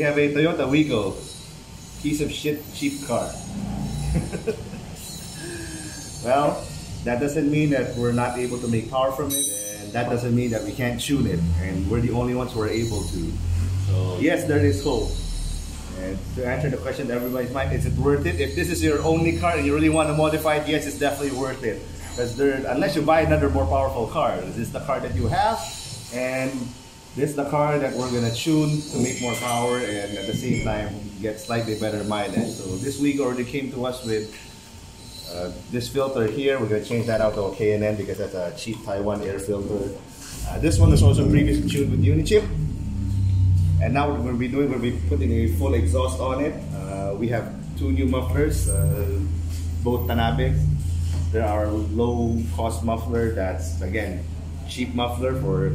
We have a Toyota Wigo. Piece of shit cheap car. well, that doesn't mean that we're not able to make power from it, and that doesn't mean that we can't tune it, and we're the only ones who are able to. So yes, there is hope. And to answer the question to everybody's mind, is it worth it? If this is your only car and you really want to modify it, yes, it's definitely worth it. Because unless you buy another more powerful car, this is the car that you have, and this is the car that we're gonna tune to make more power and at the same time get slightly better mileage. So this week already came to us with uh, this filter here. We're gonna change that out to a K&N because that's a cheap Taiwan air filter. Uh, this one is also previously tuned with Unichip. And now what we'll be doing, we'll be putting a full exhaust on it. Uh, we have two new mufflers, uh, both Tanabe. There are low cost muffler that's, again, cheap muffler for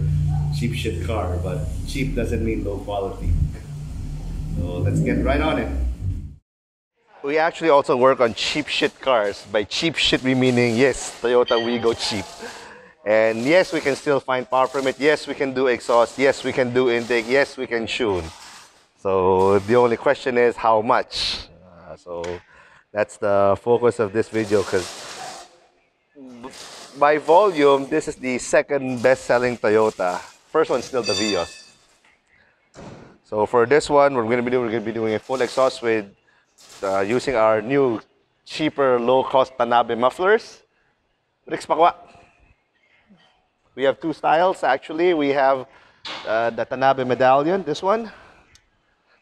cheap shit car, but cheap doesn't mean low quality. So let's get right on it. We actually also work on cheap shit cars. By cheap shit, we meaning, yes, Toyota Wigo cheap. And yes, we can still find power from it. Yes, we can do exhaust. Yes, we can do intake. Yes, we can tune. So the only question is how much. Uh, so that's the focus of this video because by volume, this is the second best-selling Toyota. First one's still the Vios. So for this one, we're going to be doing, we're going to be doing a full exhaust with uh, using our new cheaper low-cost Tanabe mufflers. We have two styles actually. We have uh, the Tanabe medallion, this one.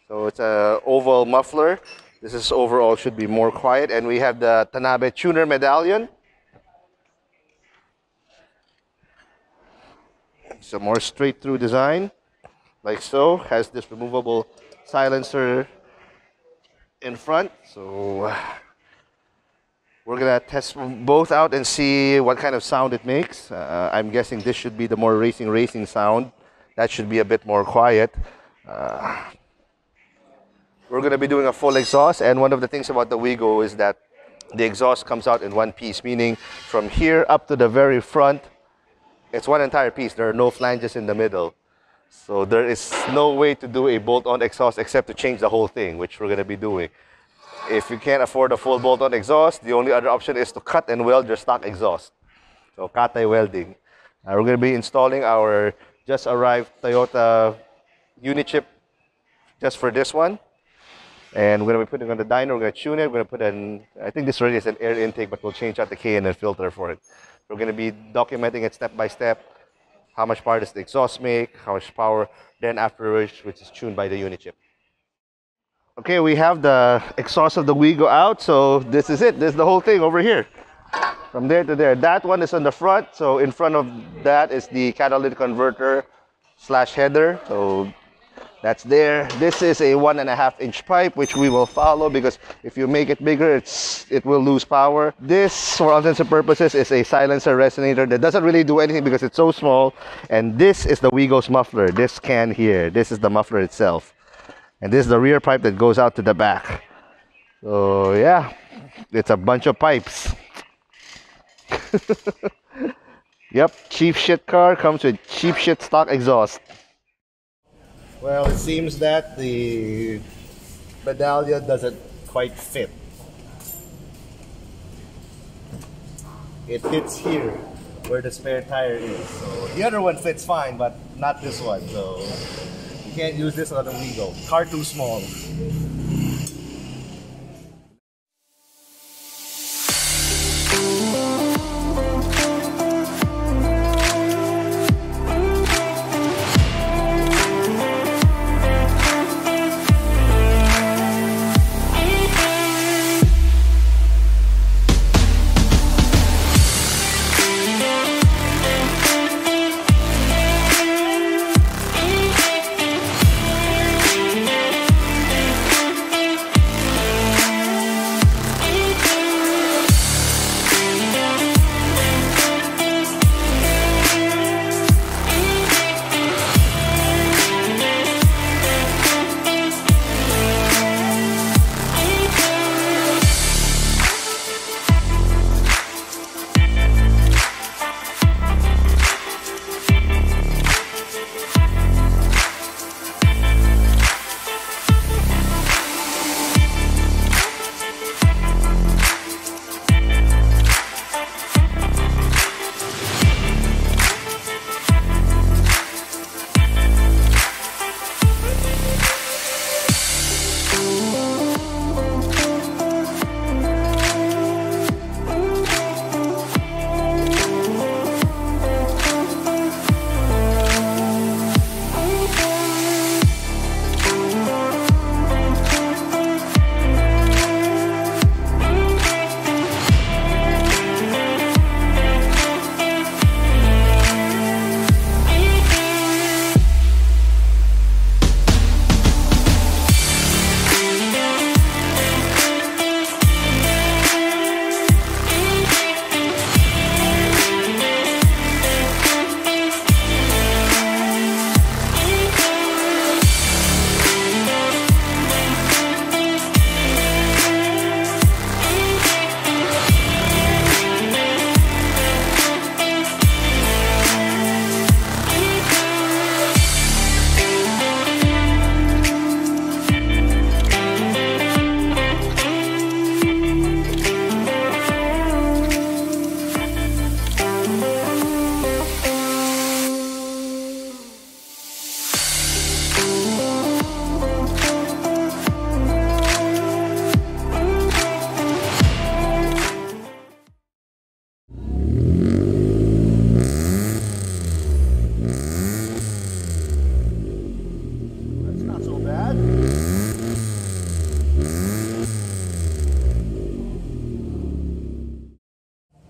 So it's a oval muffler. This is overall should be more quiet. And we have the Tanabe tuner medallion. A more straight through design, like so. Has this removable silencer in front. So we're gonna test both out and see what kind of sound it makes. Uh, I'm guessing this should be the more racing racing sound. That should be a bit more quiet. Uh, we're gonna be doing a full exhaust and one of the things about the Wigo is that the exhaust comes out in one piece, meaning from here up to the very front, it's one entire piece. There are no flanges in the middle. So there is no way to do a bolt-on exhaust except to change the whole thing, which we're gonna be doing. If you can't afford a full bolt-on exhaust, the only other option is to cut and weld your stock exhaust. So katay welding. Uh, we're going to be installing our just arrived Toyota Unichip just for this one. And we're going to be putting on the dyno, we're going to tune it, we're going to put in, I think this already is an air intake, but we'll change out the K&N filter for it. We're going to be documenting it step by step, how much power does the exhaust make, how much power, then afterwards, which is tuned by the Unichip. Okay, we have the exhaust of the Wigo out, so this is it. This is the whole thing over here. From there to there. That one is on the front, so in front of that is the catalytic converter slash header. So that's there. This is a one and a half inch pipe, which we will follow because if you make it bigger, it's it will lose power. This, for all intents and purposes, is a silencer resonator that doesn't really do anything because it's so small. And this is the Wigo's muffler. This can here. This is the muffler itself. And this is the rear pipe that goes out to the back. So yeah, it's a bunch of pipes. yep, cheap shit car comes with cheap shit stock exhaust. Well, it seems that the medallion doesn't quite fit. It fits here where the spare tire is. So the other one fits fine, but not this one. So you can't use this on the Wigo. Car too small.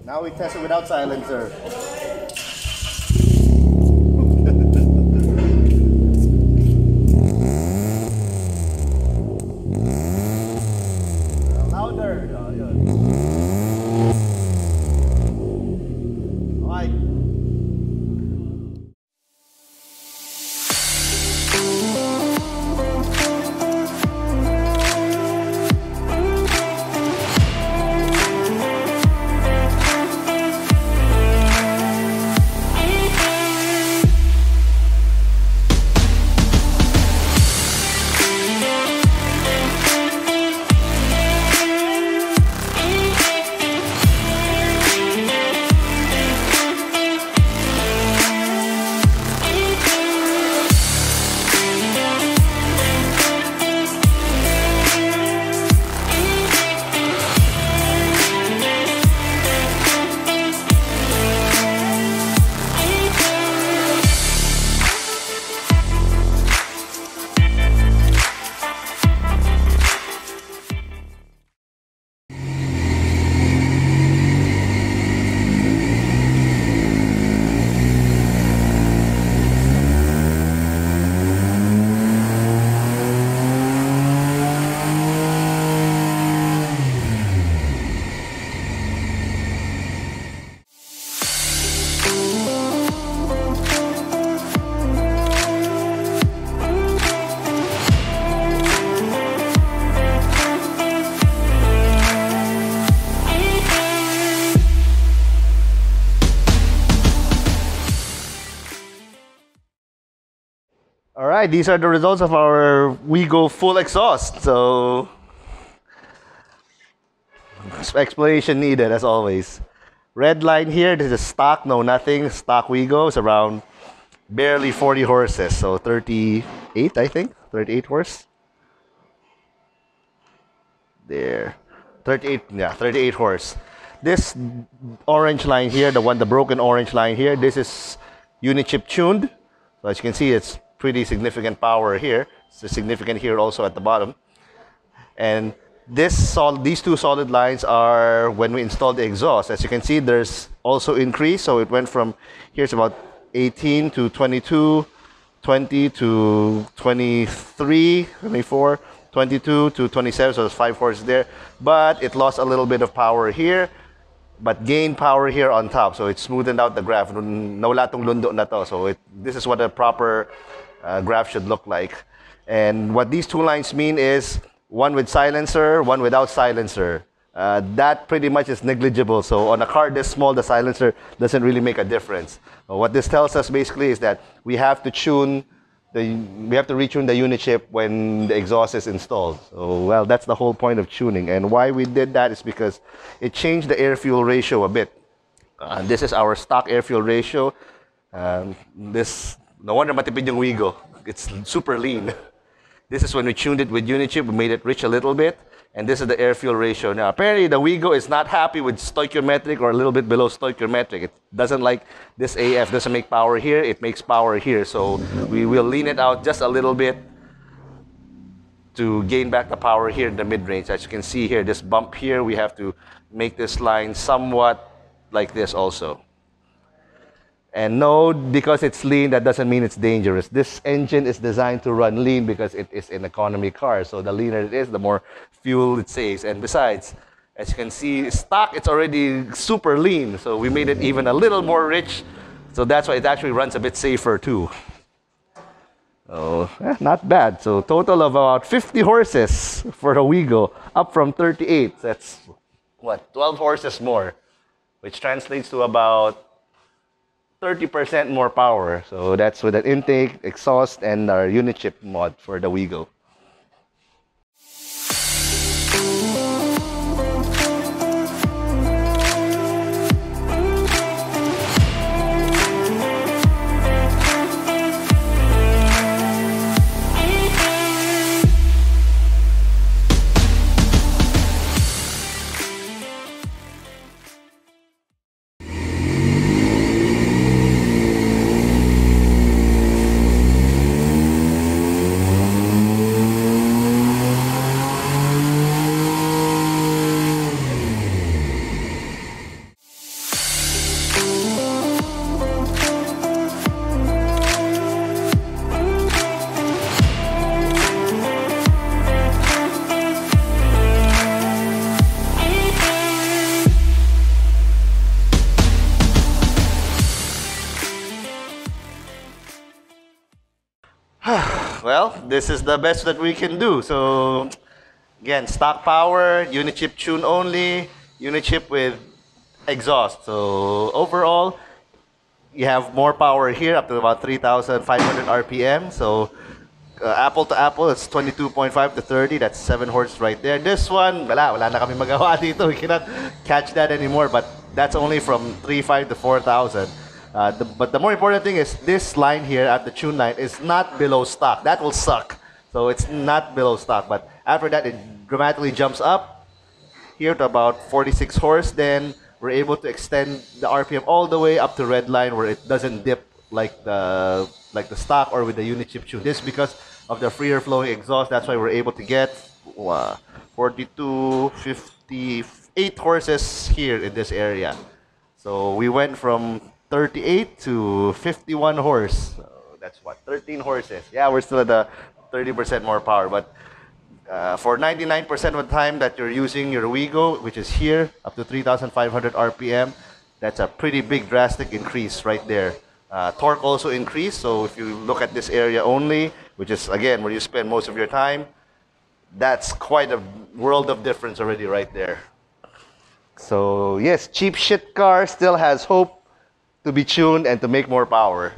Now we test it without silencer. Right, these are the results of our Wigo full exhaust. So, explanation needed as always. Red line here, this is stock, no nothing. Stock Wigo is around barely 40 horses, so 38, I think, 38 horse. There, 38, yeah, 38 horse. This orange line here, the one, the broken orange line here, this is Unichip tuned. So as you can see, it's pretty significant power here. It's significant here also at the bottom. And this these two solid lines are when we installed the exhaust. As you can see, there's also increase. So it went from here's about 18 to 22, 20 to 23, 24, 22 to 27. So there's five horses there. But it lost a little bit of power here but gain power here on top. So it smoothened out the graph. Nawala tong lundo na to. So it, this is what a proper uh, graph should look like. And what these two lines mean is one with silencer, one without silencer. Uh, that pretty much is negligible. So on a car this small, the silencer doesn't really make a difference. Uh, what this tells us basically is that we have to tune the, we have to retune the Unichip when the exhaust is installed. So, well, that's the whole point of tuning. And why we did that is because it changed the air fuel ratio a bit. Uh, this is our stock air fuel ratio. Um, this, no wonder matipid yung Wigo. It's super lean. This is when we tuned it with Unichip. We made it rich a little bit. And this is the air fuel ratio. Now, apparently, the Wigo is not happy with stoichiometric or a little bit below stoichiometric. It doesn't like this AF, doesn't make power here, it makes power here. So we will lean it out just a little bit to gain back the power here in the mid range. As you can see here, this bump here, we have to make this line somewhat like this also. And no, because it's lean, that doesn't mean it's dangerous. This engine is designed to run lean because it is an economy car. So the leaner it is, the more fuel it saves. And besides, as you can see, stock, it's already super lean. So we made it even a little more rich. So that's why it actually runs a bit safer too. Oh, eh, not bad. So total of about 50 horses for the Wigo, up from 38. That's what, 12 horses more, which translates to about 30% more power. So that's with an intake, exhaust, and our Unichip mod for the Wigo. well, this is the best that we can do. So, again, stock power, Unichip tune only, Unichip with exhaust. So, overall, you have more power here up to about 3,500 RPM. So, uh, apple to apple, it's 22.5 to 30. That's 7 horse right there. This one, wala, wala na kami magawa dito. We cannot catch that anymore. But that's only from 3.5 to 4,000. Uh, the, but the more important thing is this line here at the tune line is not below stock. That will suck. So it's not below stock. But after that, it dramatically jumps up here to about 46 horse. Then we're able to extend the RPM all the way up to red line where it doesn't dip like the like the stock or with the Unichip tune. This is because of the freer flowing exhaust. That's why we're able to get uh, 42, 58 horses here in this area. So we went from 38 to 51 horse. So that's what 13 horses. Yeah, we're still at the 30% more power, but uh, for 99% of the time that you're using your Wigo, which is here up to 3,500 RPM, that's a pretty big drastic increase right there. Uh, torque also increased, so if you look at this area only, which is again where you spend most of your time, that's quite a world of difference already right there. So yes, cheap shit car still has hope to be tuned and to make more power.